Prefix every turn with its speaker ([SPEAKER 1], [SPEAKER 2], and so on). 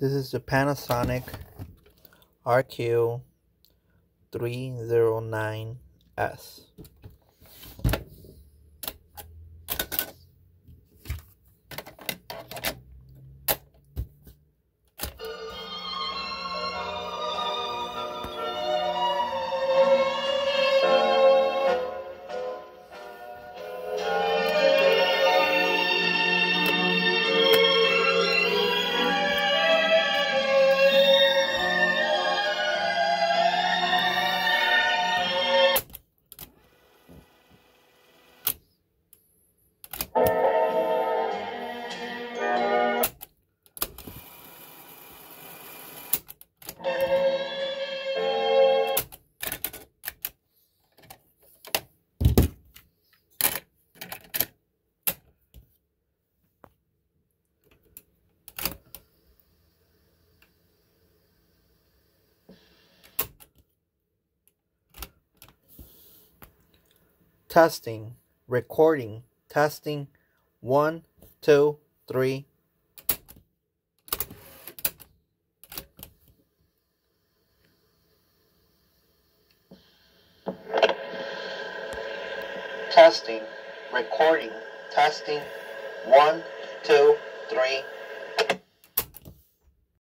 [SPEAKER 1] This is the Panasonic RQ309S. Testing, recording, testing, one, two, three. Testing, recording, testing, one, two, three.